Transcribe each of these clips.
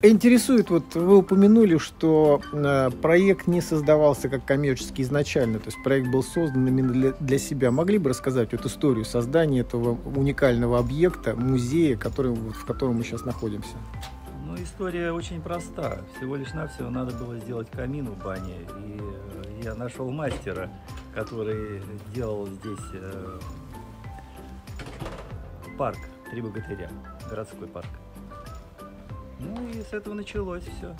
Интересует, вот вы упомянули, что э, проект не создавался как коммерческий изначально, то есть проект был создан именно для, для себя. Могли бы рассказать вот историю создания этого уникального объекта, музея, который, вот, в котором мы сейчас находимся? Ну, история очень проста. Всего лишь навсего надо было сделать камин в бане. И э, я нашел мастера, который делал здесь э, парк «Три богатыря», городской парк. Ну и с этого началось все.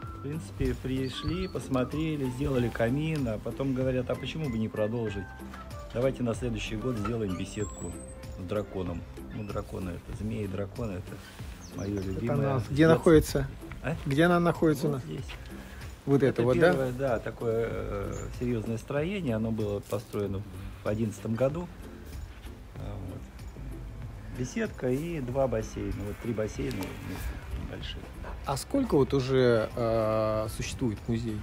В принципе, пришли, посмотрели, сделали камин, а потом говорят, а почему бы не продолжить? Давайте на следующий год сделаем беседку с драконом. Ну, драконы это, змеи и драконы это мое любимое. Она, где находится? А? Где она находится? Вот здесь. Вот это, это вот, первое, да? Да, такое э, серьезное строение. Оно было построено в 2011 году. А, вот. Беседка и два бассейна. Вот три бассейна больших. А сколько вот уже э, существует музей?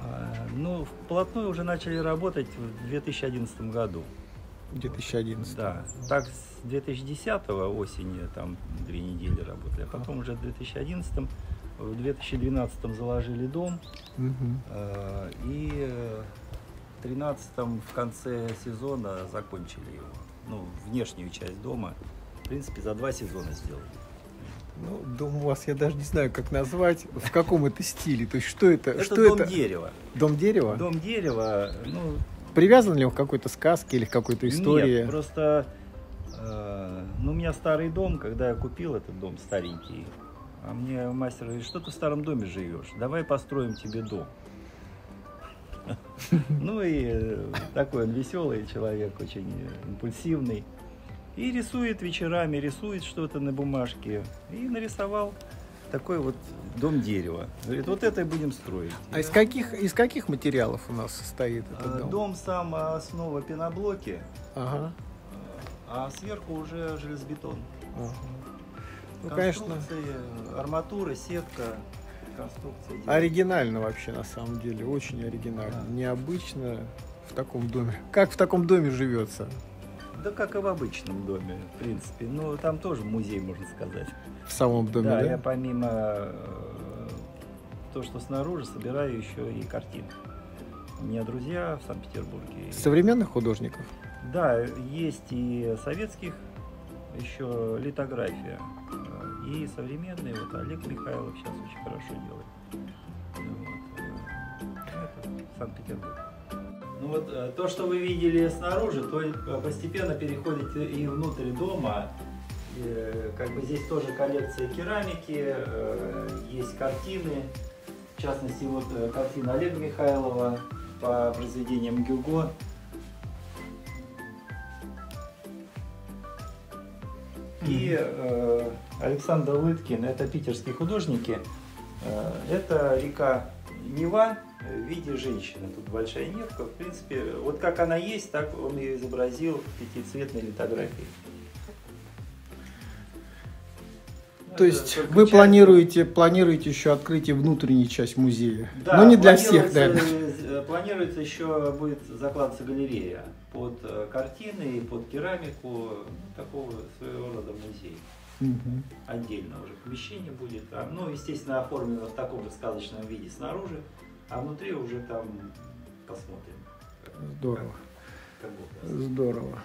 А, ну, вплотную уже начали работать в 2011 году. 2011. Да. Так с 2010 осени там две недели работали, а потом уже в 2011 в 2012 заложили дом угу. э, и в 2013 в конце сезона закончили его. Ну, внешнюю часть дома. В принципе, за два сезона сделали. Ну, дом у вас, я даже не знаю, как назвать, в каком это стиле. То есть, что это? Это что дом это? дерева. Дом дерева? Дом дерева, ну... Привязан ли он к какой-то сказке или к какой-то истории? Нет, просто... Э, ну, у меня старый дом, когда я купил этот дом старенький, а мне мастер говорит, что ты в старом доме живешь? Давай построим тебе дом. Ну и такой он веселый человек, очень импульсивный. И рисует вечерами, рисует что-то на бумажке. И нарисовал такой вот дом дерева. Говорит, вот это и будем строить. А из каких, из каких материалов у нас состоит этот а, дом? Дом сам основа пеноблоки, ага. а сверху уже железобетон. Ага. Ну, конечно. арматура, сетка, конструкция. Оригинально вообще, на самом деле, очень оригинально. Да. Необычно в таком доме. Как в таком доме живется? Да как и в обычном доме, в принципе. Ну, там тоже музей, можно сказать. В самом доме, да? Да, я помимо э, то, что снаружи, собираю еще и картины. У меня друзья в Санкт-Петербурге. Современных художников? Да, есть и советских, еще литография. И современные, вот Олег Михайлов сейчас очень хорошо делает. Вот. Э, это Санкт-Петербург. Ну вот э, то, что вы видели снаружи, то постепенно переходит и внутрь дома. И, э, как бы здесь тоже коллекция керамики, э, есть картины. В частности, вот картина Олега Михайлова по произведениям Гюго. И э, Александр Лыткин, это питерские художники. Э, это река Нева, в виде женщины. Тут большая невка. В принципе, вот как она есть, так он ее изобразил в пятицветной литографии. То есть вы часть... планируете, планируете еще открытие внутренней части музея? Да, Но не для всех, да? Э, планируется еще будет закладываться галерея под э, картины и под керамику, ну, такого своего рода музей. Угу. Отдельно уже помещение будет. А, ну, естественно, оформлено в таком же сказочном виде снаружи. А внутри уже там посмотрим. Здорово. Как, как Здорово.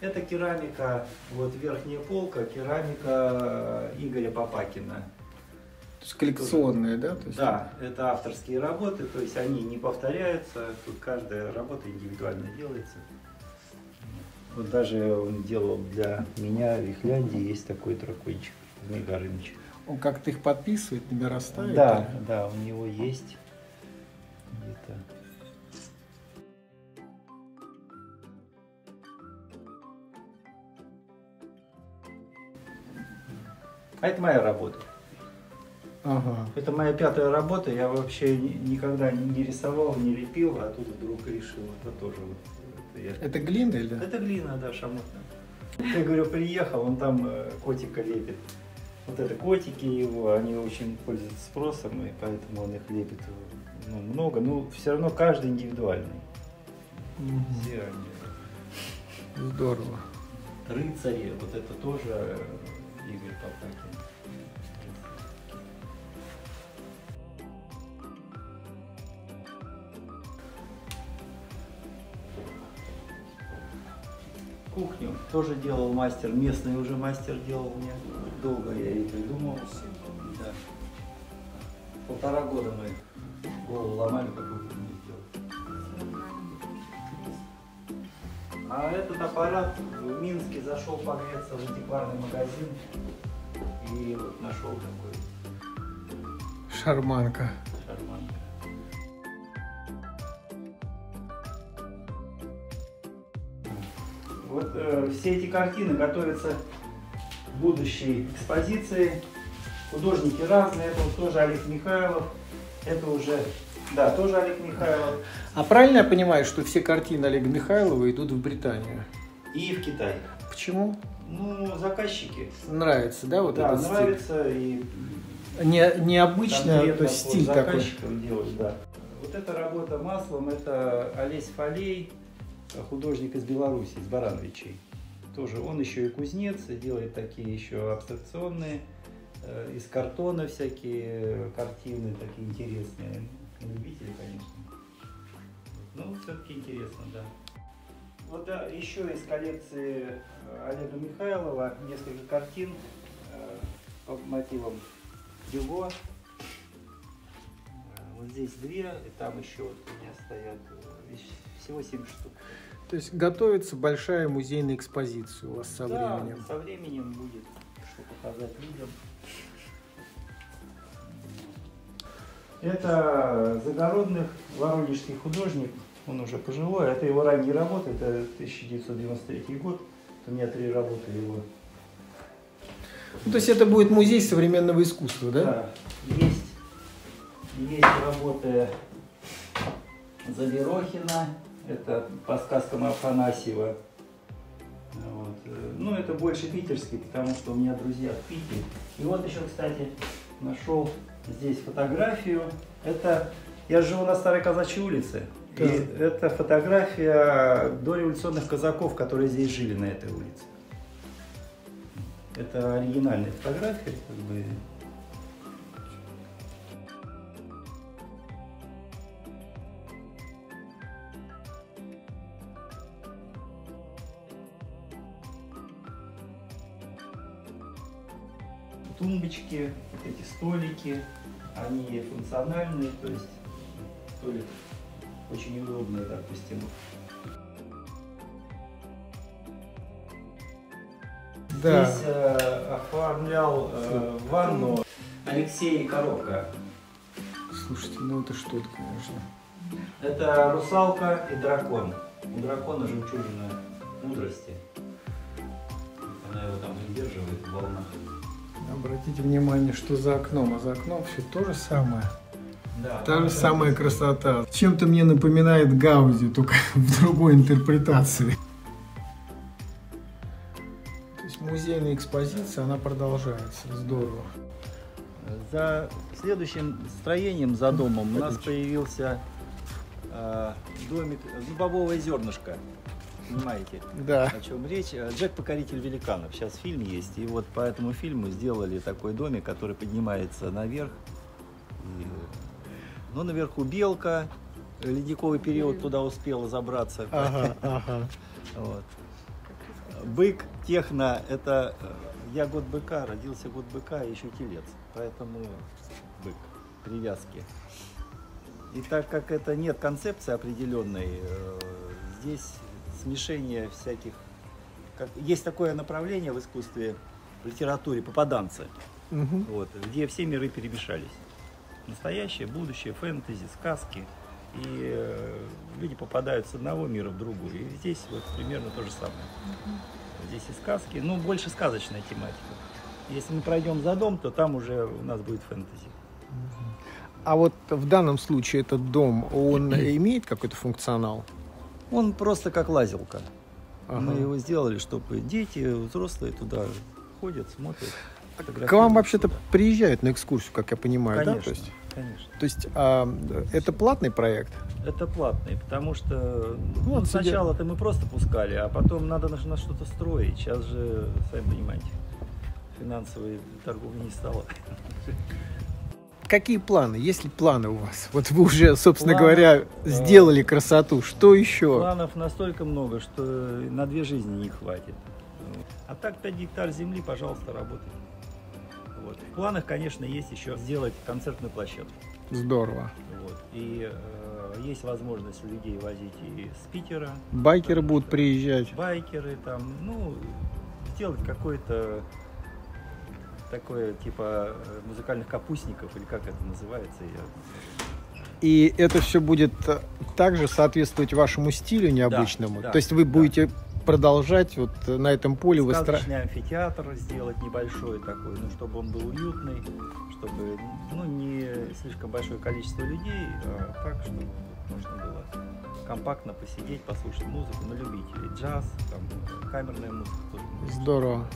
Это керамика, вот верхняя полка, керамика Игоря Попакина. То есть коллекционные, да? То есть... Да, это авторские работы, то есть они не повторяются, тут каждая работа индивидуально делается. Вот даже он делал для меня в Вихляндии есть такой дракончик, Змей Горыныч. Он как-то их подписывает, номера ставит? Да, да, у него есть где-то. А это моя работа. Ага. Это моя пятая работа. Я вообще никогда не рисовал, не лепил, а тут вдруг решил. Это тоже вот. Это, я... это глина или? Это глина, да, шамотная. Я говорю, приехал, он там э, котика лепит вот это котики его, они очень пользуются спросом, и поэтому он их лепит ну, много, но все равно каждый индивидуальный. Угу. Все они. Здорово. Рыцари, вот это тоже Игорь Полтакин. Кухню тоже делал мастер, местный уже мастер делал мне. Долго я и придумал. Да. Полтора года мы голову ломали, какую кухню сделать. А этот аппарат в Минске зашел погреться в антикварный магазин и вот нашел такой Шарманка. Вот э, все эти картины готовятся к будущей экспозиции. Художники разные, это вот тоже Олег Михайлов, это уже, да, тоже Олег Михайлов. А правильно я понимаю, что все картины Олега Михайлова идут в Британию? И в Китай. Почему? Ну, заказчики. Нравится, да, вот да, этот нравится и? Не, необычно, то есть стиль такой. делать, да. Вот эта работа маслом, это Олесь Фалей, художник из Беларуси, из Барановичей. Тоже он еще и кузнец, делает такие еще абстракционные, э, из картона всякие картины такие интересные. Любители, конечно. Ну, все-таки интересно, да. Вот да, еще из коллекции э, Олега Михайлова несколько картин э, по мотивам Дюго. Э, Вот здесь две, и там еще вот у меня стоят всего семь штук. То есть готовится большая музейная экспозиция у вас со Да, временем. со временем будет, что показать людям. Это загородных воронежский художник, он уже пожилой, это его ранние работы, это 1993 год, у меня три работы его. Ну, то есть это будет музей современного искусства, да? Да, есть, есть работы Заверохина, это по сказкам Афанасьева. Вот. э, Ну, это больше питерский, потому что у меня друзья в Питере. И вот еще, кстати, нашел здесь фотографию. Это я живу на Старой Казачьей улице. И это фотография дореволюционных казаков, которые здесь жили на этой улице. Это оригинальная фотография, как бы тумбочки, вот эти столики, они функциональные, то есть столик очень удобный, допустим. Да. Здесь э, оформлял э, ванну Алексей Коробка. Слушайте, ну это что-то, конечно. Это русалка и дракон. У дракона жемчужина мудрости. Она его там удерживает в волнах. Обратите внимание, что за окном, а за окном все то же самое. Да, Та же самая красота. Чем-то мне напоминает Гауди, только в другой интерпретации. То есть музейная экспозиция, она продолжается. Здорово. За следующим строением за домом у нас появился э, домик, бобовое зернышко. Понимаете, Да. о чем речь? Э, Джек Покоритель великанов. Сейчас фильм есть. И вот по этому фильму сделали такой домик, который поднимается наверх. И, ну, наверху белка. Ледниковый период туда успела забраться. Ага, ага. Вот. Бык, техно, это э, я год быка, родился год быка и еще телец, поэтому бык, привязки. И так как это нет концепции определенной, э, здесь смешение всяких, как, есть такое направление в искусстве, в литературе, попаданцы, Мгм. вот, где все миры перемешались. Настоящее, будущее, фэнтези, сказки. И э, люди попадают с одного мира в другой. И здесь вот примерно то же самое. Здесь и сказки, ну, больше сказочная тематика. Если мы пройдем за дом, то там уже у нас будет фэнтези. А вот в данном случае этот дом, он имеет какой-то функционал? Он просто как лазилка. Ага. Мы его сделали, чтобы дети, взрослые туда ходят, смотрят. К вам вообще-то приезжают на экскурсию, как я понимаю, да? Конечно, То есть, конечно. то есть а, это платный проект? Это платный, потому что ну, Вот сначала-то мы просто пускали, а потом надо на, на что-то строить. Сейчас же, сами понимаете, финансовой торговли не стало. Какие планы? Есть ли планы у вас? Вот вы уже, собственно Планов, говоря, э, сделали красоту. Что еще? Планов настолько много, что на две жизни не хватит. А так 5 гектар земли, пожалуйста, работайте. Вот. В планах, конечно, есть еще сделать концертную площадку. Здорово. Вот. И э, есть возможность людей возить и с Питера, Байкеры будут приезжать. байкеры там, ну, сделать какое-то такое типа э, музыкальных капустников или как это называется. Я... И это все будет э, также соответствовать вашему стилю необычному. да, То есть вы да. будете продолжать вот на этом поле выстраивать. Амфитеатр сделать небольшой такой, ну, чтобы он был уютный, чтобы ну, не слишком большое количество людей, а так, чтобы можно было компактно посидеть, послушать музыку на любителей. Джаз, там, камерная музыка тоже. Здорово.